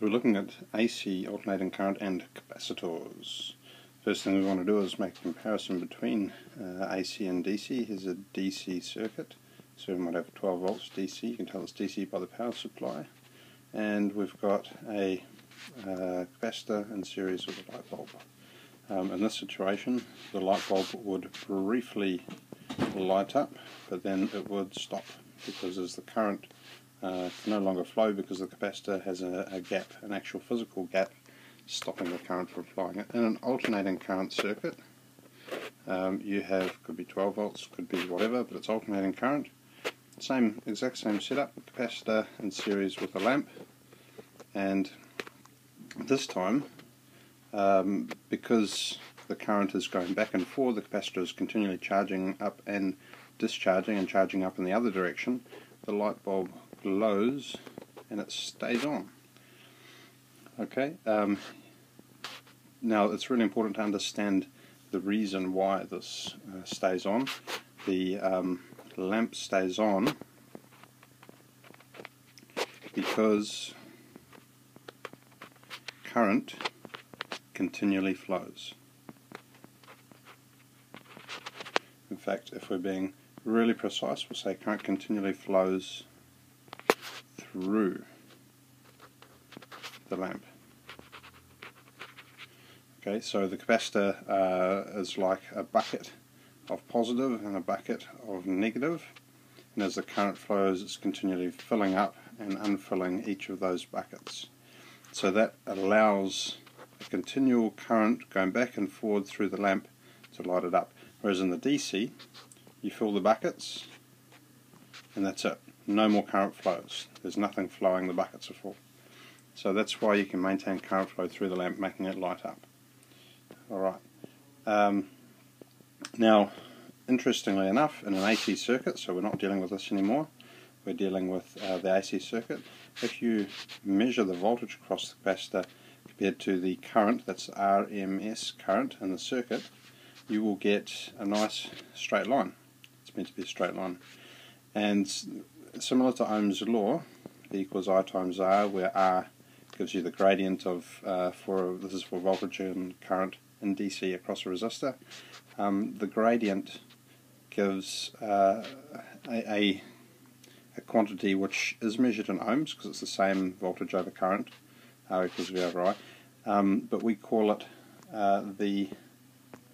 So we're looking at AC alternating current and capacitors. First thing we want to do is make a comparison between uh, AC and DC. Here's a DC circuit. So we might have 12 volts DC. You can tell it's DC by the power supply. And we've got a uh, capacitor in series with a light bulb. Um, in this situation, the light bulb would briefly light up, but then it would stop because as the current uh, no longer flow because the capacitor has a, a, gap, an actual physical gap, stopping the current from flowing. In an alternating current circuit, um, you have, could be 12 volts, could be whatever, but it's alternating current. Same, exact same setup, capacitor in series with a lamp, and this time, um, because the current is going back and forth, the capacitor is continually charging up and discharging and charging up in the other direction, the light bulb glows and it stays on. Okay, um, now it's really important to understand the reason why this uh, stays on. The um, lamp stays on because current continually flows. In fact, if we're being really precise, we'll say current continually flows through the lamp. Okay, so the capacitor uh, is like a bucket of positive and a bucket of negative, and as the current flows, it's continually filling up and unfilling each of those buckets. So that allows a continual current going back and forward through the lamp to light it up. Whereas in the DC, you fill the buckets, and that's it no more current flows. There's nothing flowing, the buckets are full. So that's why you can maintain current flow through the lamp, making it light up. Alright. Um, now, interestingly enough, in an AC circuit, so we're not dealing with this anymore, we're dealing with uh, the AC circuit, if you measure the voltage across the capacitor compared to the current, that's RMS current in the circuit, you will get a nice straight line. It's meant to be a straight line. And similar to Ohm's law, equals I times R, where R gives you the gradient of uh, for this is for voltage and current in DC across a resistor. Um, the gradient gives uh, a, a, a quantity which is measured in ohms because it's the same voltage over current, R equals V over I. Um, but we call it uh, the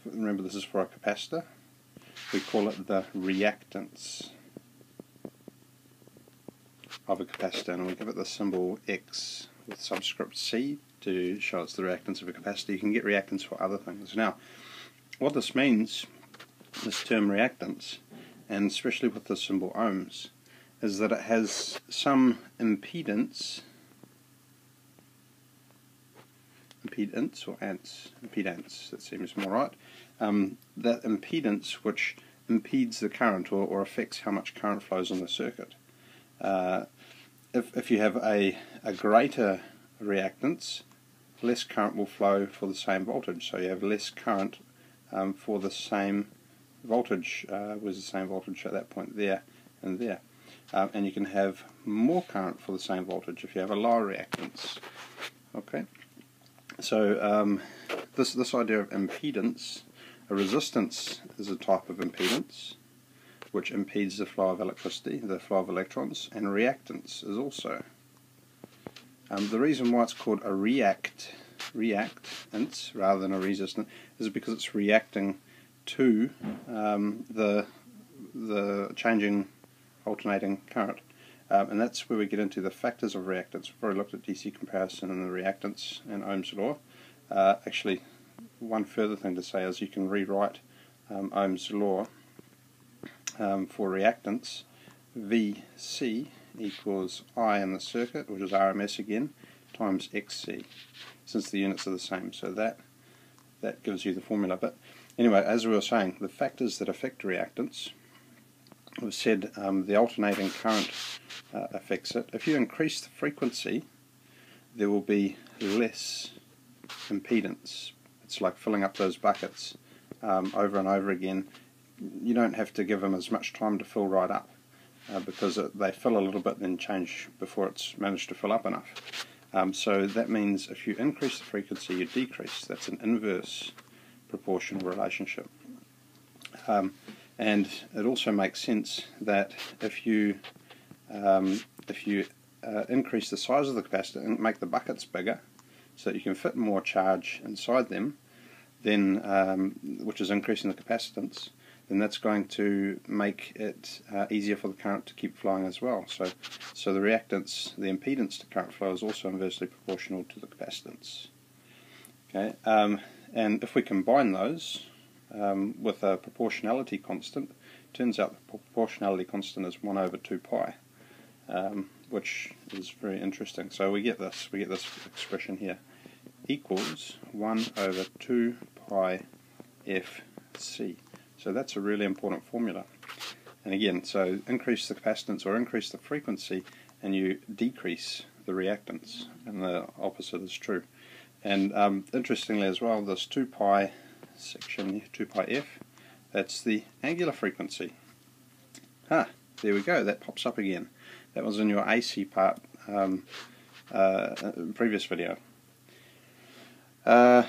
remember this is for a capacitor. We call it the reactance of a capacitor and we give it the symbol X with subscript C to show it's the reactance of a capacitor. You can get reactance for other things. Now, what this means, this term reactance, and especially with the symbol ohms, is that it has some impedance, impedance or ants, impedance, that seems more right, um, that impedance which impedes the current or, or affects how much current flows in the circuit. Uh, if, if you have a, a greater reactance, less current will flow for the same voltage. So you have less current um, for the same voltage, uh, was the same voltage at that point there and there. Um, and you can have more current for the same voltage if you have a lower reactance. Okay, so um, this this idea of impedance, a resistance is a type of impedance, which impedes the flow of electricity, the flow of electrons, and reactance is also. Um, the reason why it's called a react reactance rather than a resistant is because it's reacting to um, the the changing alternating current. Um, and that's where we get into the factors of reactance. We've already looked at DC comparison and the reactance and Ohm's law. Uh, actually, one further thing to say is you can rewrite um, Ohm's law um, for reactance, VC equals I in the circuit, which is RMS again, times XC, since the units are the same. So that that gives you the formula. But anyway, as we were saying, the factors that affect reactance, we've said um, the alternating current uh, affects it. If you increase the frequency, there will be less impedance. It's like filling up those buckets um, over and over again you don't have to give them as much time to fill right up uh, because it, they fill a little bit then change before it's managed to fill up enough. Um, so that means if you increase the frequency, you decrease. That's an inverse proportional relationship. Um, and it also makes sense that if you um, if you uh, increase the size of the capacitor and make the buckets bigger, so that you can fit more charge inside them, then um, which is increasing the capacitance, then that's going to make it uh, easier for the current to keep flowing as well. So, so the reactance, the impedance to current flow is also inversely proportional to the capacitance. Okay, um, and if we combine those um, with a proportionality constant, turns out the proportionality constant is 1 over 2 pi, um, which is very interesting. So we get this, we get this expression here, equals 1 over 2 pi fc. So that's a really important formula. And again, so increase the capacitance or increase the frequency and you decrease the reactance, and the opposite is true. And um, interestingly as well, this 2 pi section, 2 pi f, that's the angular frequency. Ah, there we go, that pops up again. That was in your AC part um, uh, previous video. Uh,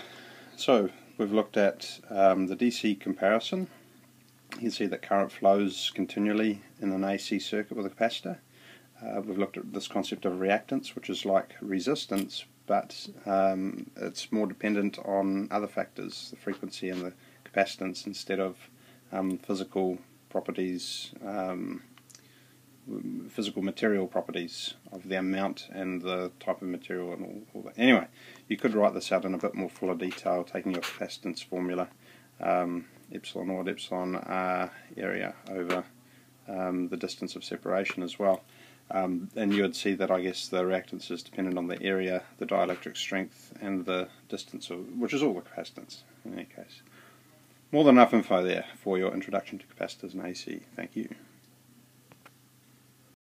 so, we've looked at um, the DC comparison. You can see that current flows continually in an AC circuit with a capacitor. Uh, we've looked at this concept of reactance, which is like resistance, but um, it's more dependent on other factors, the frequency and the capacitance, instead of um, physical properties, um, physical material properties of the amount and the type of material and all, all, that. Anyway, you could write this out in a bit more fuller detail, taking your capacitance formula, um, epsilon naught epsilon r area over um, the distance of separation as well. Um, and you would see that I guess the reactance is dependent on the area, the dielectric strength, and the distance, of, which is all the capacitance in any case. More than enough info there for your introduction to capacitors and AC. Thank you.